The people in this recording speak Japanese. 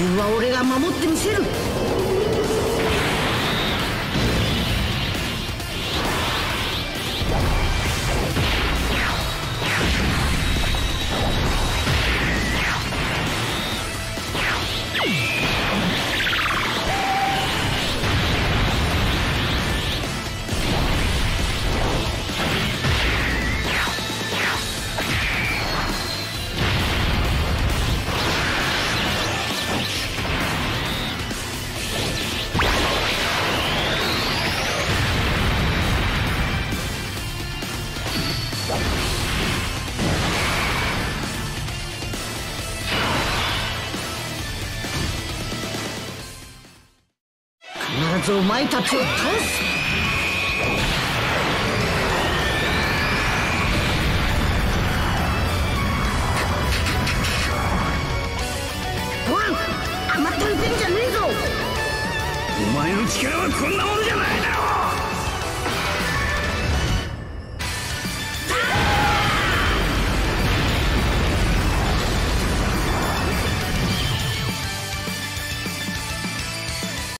球は俺が守ってみせる。まずお前たちを倒す。おらん甘ったれてんじゃねえぞ。お前の力はこんなもんじゃないだろう。